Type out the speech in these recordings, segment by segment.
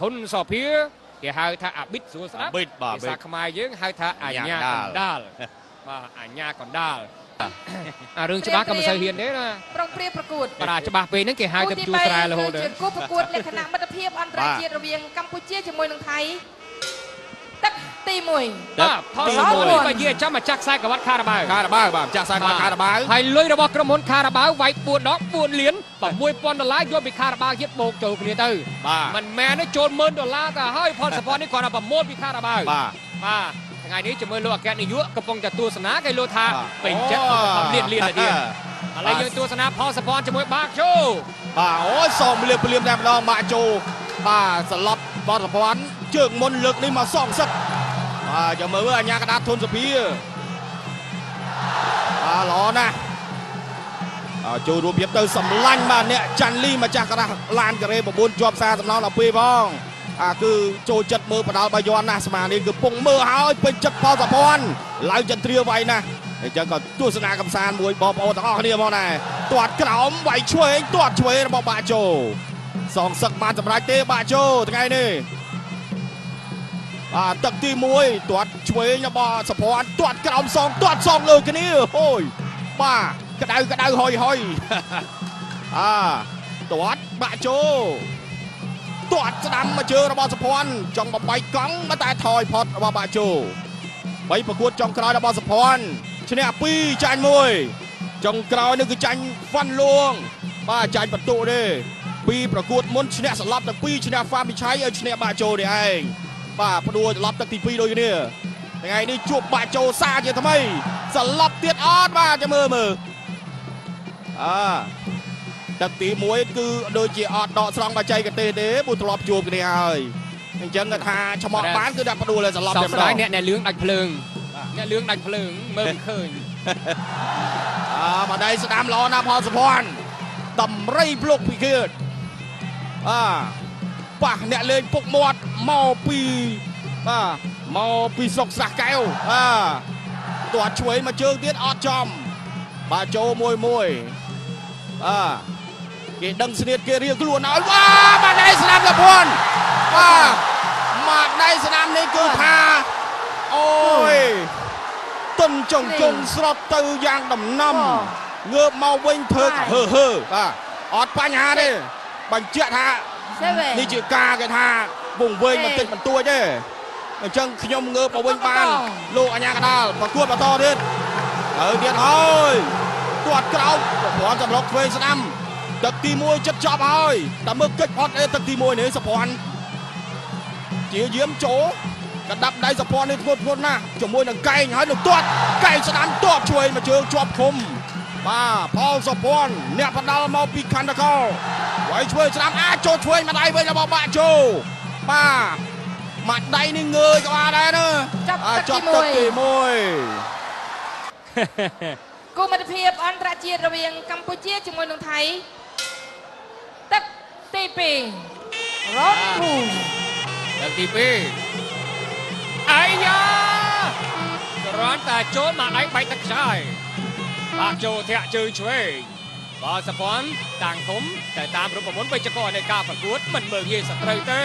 ធុនសភាគេហៅថាអាប៊ិតសួរស្ដាប់អាប៊ិតបាទភាសាខ្មែរយើងហៅថាអាញាកណ្ដាលបាទអាញាកណ្ដាលអារឿងច្បាស់ក៏មិនសូវហ៊ានទេណាប្រុងព្រៀបប្រកួតបាទអាច្បាស់ពេកហ្នឹងគេហៅទៅជួស្រែរហូតគឺជាគូប្រកួតលក្ខណៈមិត្តភាពអន្តរជាតិរវាងកម្ពុជាជាមួយនឹងថៃ ទឹកទី1បាទផលទីសមួយមួយក៏យាចាំមកចាក់ខ្សែក្រវ៉ាត់ខារ៉ាបាវខារ៉ាបាវបាទម្ចាស់ខ្សែក្បាច់ខារ៉ាបាវហើយលុយរបស់ក្រុមហ៊ុនខារ៉ាបាវវាយ4ដង4លាន6000ដុល្លារយកពីខារ៉ាបាវទៀតបូកចូលគ្នាទៅបាទមិនមែនទេចូល10000ដុល្លារទៅហើយផលសពតនេះគាត់តែប្រមូលពីខារ៉ាបាវបាទបាទថ្ងៃនេះជាមួយលោកអគ្គនាយកកំពុងតែទស្សនាគេលោកថាបាទពេញចិត្តអូខំលៀនលៀនទៅទៀតឥបាឡូវទយើងទស្សនាផលសពតជាមួយបាកជូបាទអូយសមលៀបលៀមតែម្ដងម៉ាក់ជូបាទសឡប់បតភ័ណ្ឌជើងមុនលើកនេះមកសងសឹក បាទចាំមើលអញ្ញាកដាធុនសភាបាទល្អណាស់អើចូលរួមភាពទៅសម្លាញ់បាទអ្នកចាន់លីម្ចាស់ក្រាស់ឡានការ៉េ9ជាប់សារសំណង12ផងអាគឺចូលចិត្តមើលបដាល់បាយ័នណាស់ស្មានេះគឺពងមើលហើយពេញចិត្តផលសភ័ណ្ឌឡើងចន្ទ្រាវាយណាស់អញ្ចឹងក៏ទស្សនាកំសាន្តមួយបងប្អូនទាំងអស់គ្នាមកដែរទាត់ក្រោមវាយឆ្វេងទាត់ឆ្វេងរបស់បាក់ជូសងសឹកបានសម្រេចទេបាក់ជូថ្ងៃនេះ បាទទឹកទី1ទាត់ឆ្វេងរបស់សភ័ណ្ឌទាត់ក្រោមសងទាត់សងលើគ្នាអូយបាទក្តៅក្តៅហុយហុយអាទាត់បាក់ជូទាត់ស្ដាំមកជើងរបស់សុភ័ណ្ឌចង់បបែកកង់មកតែថយផុតរបស់បាក់ជូបីប្រកួតចុងក្រោយរបស់សុភ័ណ្ឌឈ្នះ2ចាញ់1ចុងក្រោយនេះគឺចាញ់វ៉ាន់លួង បាទចាញ់បន្ទុទេពីរប្រកួតមុនឈ្នះសន្លប់ទាំងពីរឈ្នះហ្វាមីឆៃឲ្យឈ្នះបាក់ជូនេះឯង បាទផ្ដួលត្រឡប់ទឹកទី2ដូចគ្នាថ្ងៃនេះជួបបាក់ជូសាជាថ្មីសន្លប់ទៀតអត់បាទចាំមើលមើលអើទឹកទី1គឺដូចជាអត់ដកស្រង់បច្ចេកទេសទេព្រោះធ្លាប់ជួបគ្នាហើយអញ្ចឹងគាត់ថាឆ្មក់បានគឺដាក់ផ្ដួលឲ្យសន្លប់សោតែកម្ស្ដាយដងអ្នកអ្នកលឿងដាច់ភ្លើងអ្នកលឿងដាច់ភ្លើងមើលមិនឃើញអើមកដៃស្ដាំល្អណាស់ផលសុភ័ណ្ឌតម្រៃភ្លុកពីគឿតអើ ប៉ះអ្នកលេងពុកមាត់មកពីបាទមកពីស្រុកស្រះកែវបាទទាត់ឆ្វេងមកជើងទៀតអត់ចំបាទចូលមួយមួយអើគេដឹងស្នៀតគេរៀងខ្លួនឲ្យវ៉ាមកដៃស្ដាំសុភ័ណ្ឌបាទមកដៃស្ដាំនេះគឺថាអូយទុនចង្គង់ស្រុតទៅយ៉ាងដំណំងើបមកវិញធ្វើហឺហឺបាទអត់បញ្ហាទេបញ្ជាក់ថា7 នេះជាការគេថាវងវែងបន្តិចបន្តួចទេអញ្ចឹងខ្ញុំងើបមកវិញបានលោកអញ្ញាកដាលប្រកួតបន្តទៀតហើយទៀតហើយទាត់ក្រោមប្រព័ន្ធសម្រុកធ្វើស្ដាំទឹកទី1ចិត្តចប់ហើយតែមើលកិច្ចផុតអេទឹកទី1នេះសភ័ណ្ឌជាយាមចូលកណ្ដាប់ដៃសភ័ណ្ឌនេះធ្ងន់ធ្ងរណាស់ជាមួយនឹងកែងហើយនឹងទាត់កែងស្ដាំទាត់ជួយមកជើងជាប់ឃុំបាទផលសភ័ណ្ឌអ្នកបដាល់មកពីខណ្ឌតកោ វាយឆ្វេងស្ដាំអាចចូលឆ្វេងមកដៃវិញរបស់បាក់ជូបាទមកដៃនេះងើយក៏បានដែរណាចាប់អាទឹកចាប់ទីទឹកទី1 1គូមិត្តភាពអន្តរជាតិរវាងកម្ពុជាជាមួយនឹងថៃទឹកទី2រ៉ូគូទឹកទី2អាយ៉ាគ្រាន់តែចូលមកដៃបែកទឹកខ្សែបាក់ជូធាក់ជើងឆ្វេង បាទសពនតាំងធំតែតាមរូបមន្តវិជ្ជករនៃការប្រកួតមិនមើលងាយសត្រូវទេ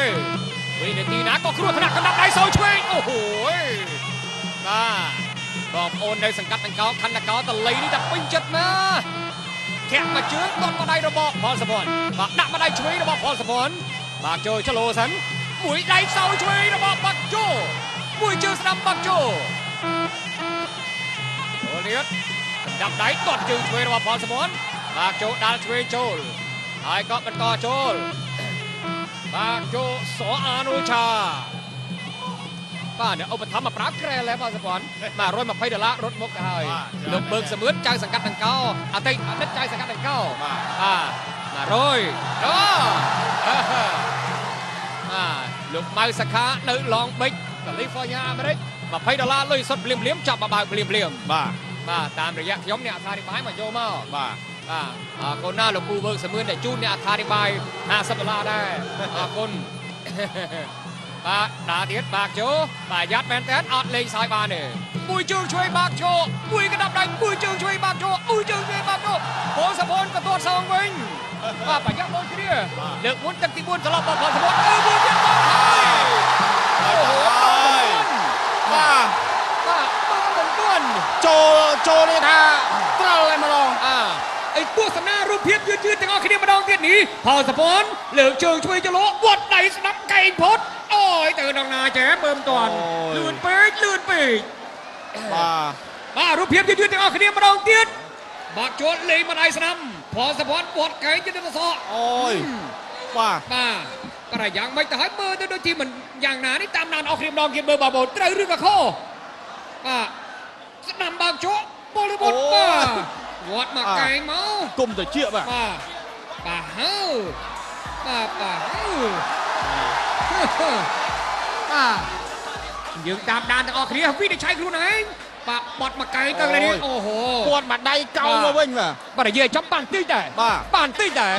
វិនាទីណាក៏គ្រោះថ្នាក់កណ្ដាប់ដៃសូវឆ្វេងអូហូយបាទបងប្អូននៅសង្កាត់ដង្កោខណ្ឌដង្កោតលៃនេះតែពេញចិត្តណាស់ធាក់មកជើងទាត់មកដៃរបស់ផលសពនបាទដាក់មកដៃឆ្វេងរបស់ផលសពនបាទចូលចលោសិនមួយដៃសោឆ្វេងរបស់បាក់ជូមួយជើងស្ដាំបាក់ជូចូលទៀតដាក់ដៃទាត់ជើងឆ្វេងរបស់ផលសពន បាក់ជូដាល់ឆ្វេងចូលហើយក៏បន្តចូលបាក់ជូសអានុឆាបាទអ្នកឧបត្ថម្ភមកប្រើក្រែលហើយបាទសពន្ធបាទ120ដុល្លាររត់មុខទៅហើយបាទច្រើនលោកបឺកសមឿនចៅសង្កាត់ដង្កោអតីតអតីតចៅសង្កាត់ដង្កោបាទបាទ100អូបាទលោកម៉ៅសខានៅ Long Beach California អាមេរិក20ដុល្លារលុយសុទ្ធភ្លាមភ្លាមៗចាប់មកបើកភ្លាមភ្លាមបាទៗបាទតាមរយៈខ្ញុំអ្នកអត្ថាធិប្បាយមកយកមកបាទ បាទអរគុណណាលោកពូវើកសមឿនដែលជូនអ្នកអត្ថាធិប្បាយ50ដុល្លារដែរអរគុណបាទដើរទៀតបាក់ជោបាទយ៉ាត់មែនតើអត់លេងសើចបានទេមួយជើងជួយបាក់ជោមួយកដាប់ដៃមួយជើងជួយបាក់ជោមួយជើងជួយបាក់ជោបងសបុនក៏ទាត់សងវិញបាទប្រយ័ត្នបងគ្នាលើកមុនទឹកទី4ត្រឡប់មកបងសបុនអឺមួយទៀតបាក់ហើយអូហូបាទបាទបាទទាំង4ចូលចូលនេះថា អីទស្សនារូបភាពយឺតយឺតទាំងអស់គ្នាម្ដងទៀតនេះផលសពនលើកជើងជួយចលោវត្តដៃស្ដាប់កែងផុតអូយទៅដងណាចែមើលមិនតាន់អូយលឿនពេកលឿនពេកបាទបាទរូបភាពយឺតយឺតទាំងអស់គ្នាម្ដងទៀតបាក់ជន់លេងម្ដាយស្នាមផលសពនវត្តកែងទៅទៅសក់អូយបាទបាទក៏តែយ៉ាងម៉េចទៅហើយមើលទៅដូចជាមិនយ៉ាងណានេះតាមដានអស់គ្នាម្ដងទៀតមើលបាបូនត្រូវឬក៏ខុសបាទស្ដាំបើកជក់បលបុតបាទ វត្តមកកែងមកគុំត្រជាបាទបាទបាទហើបាទបាទហើបាទយើងតាមដានទាំងអស់គ្នាវិនិច្ឆ័យខ្លួនឯងបាទបត់មកកែងទៅលេងអូហូគាត់មកដៃកោមកវិញបាទបាទនិយាយចំបានតិចដែរបានតិចដែរ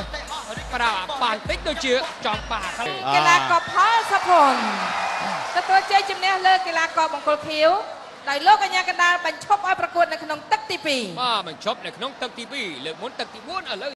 បាទបានតិចដូចជាចំបាទកីឡាករផលសុភ័ណ្ឌទទួលជ័យជំនះលើកីឡាករបង្គោលខៀវ ដោយលោកកញ្ញាកណ្ដាលបញ្ឈប់ឲ្យប្រកួតនៅក្នុងទឹកទី2បាទបញ្ចប់នៅក្នុងទឹកទី2លើកមុនទឹកទី4ឥឡូវ